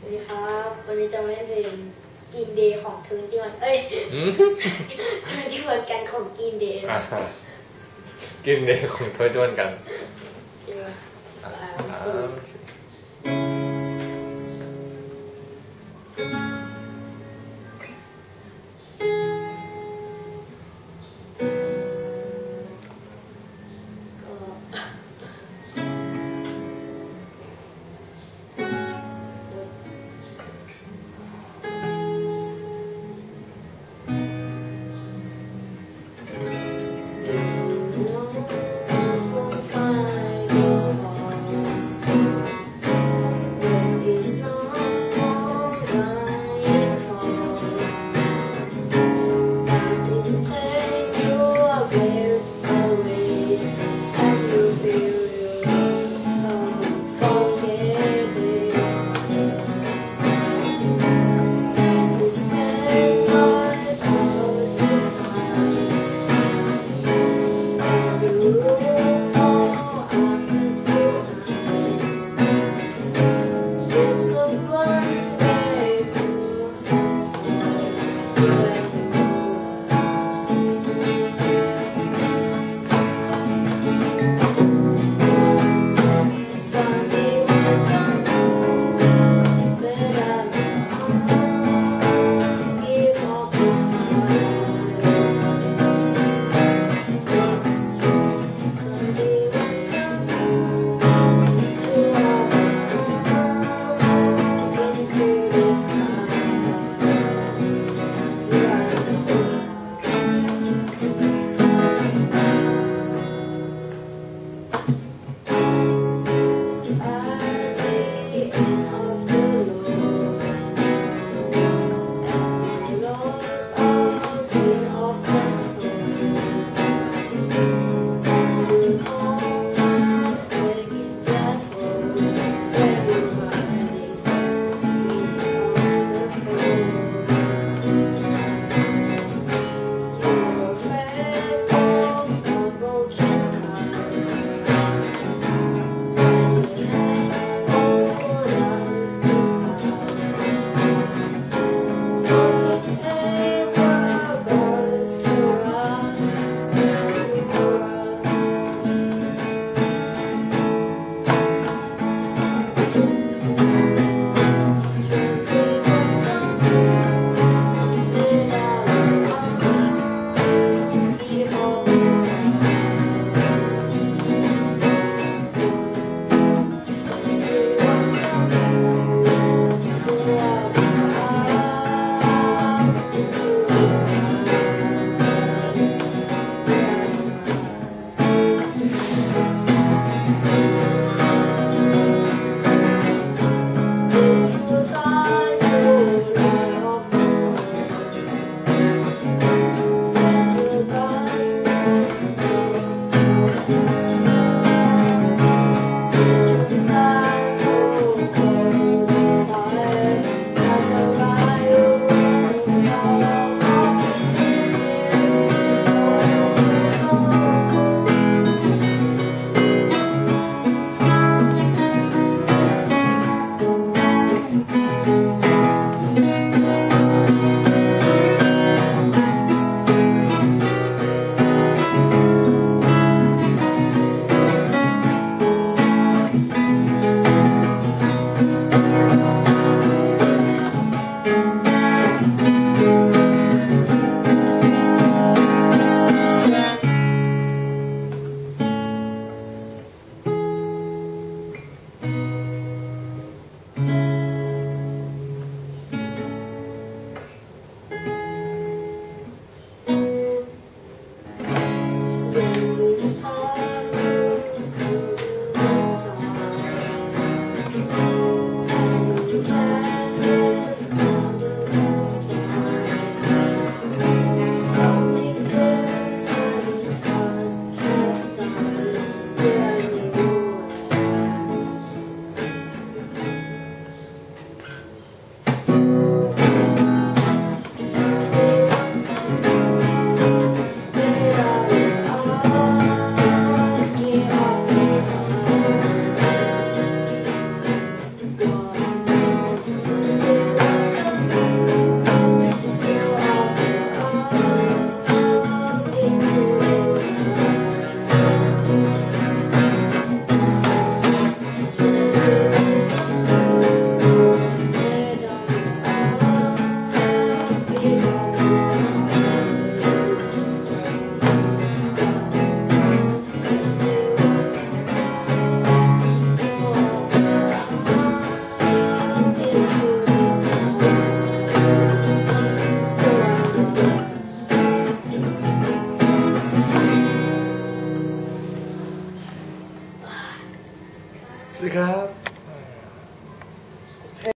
สวัสดีครับ วันนี้จะมาเล่นเพลงกินเดย์ของทวินตี้วันเอ้ยอืมทวินตี้วันกันของกินเดย์อ่ากินเดย์ของถ้วยด้วนกัน Obrigado.